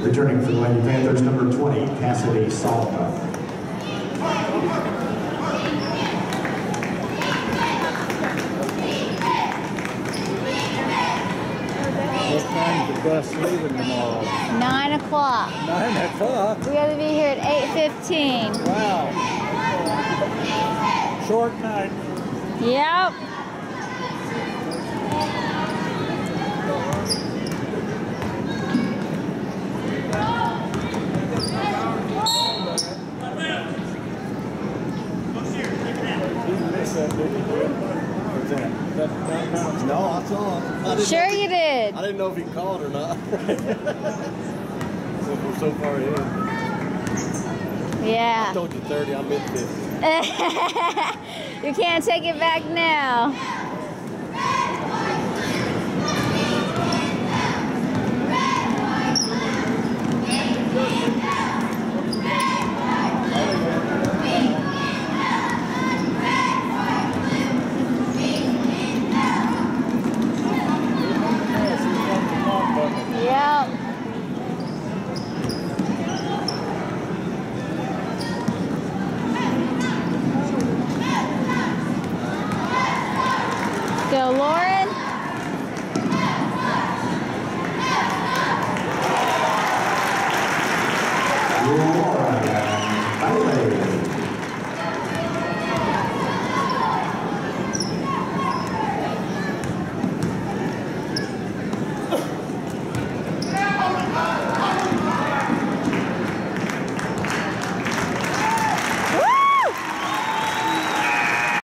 Returning for the Lady Panthers, number 20, Cassidy Solomon. Bus leaving tomorrow? 9 o'clock. Nine o'clock. We gotta be here at 8.15. Wow. Short night. Yep. Didn't miss that, did you? That? That, that bounce. No, I saw it. I Sure you did. I didn't know if he called or not. so we're so far ahead. Yeah. I told you 30, I meant 50. you can't take it back now. Lauren.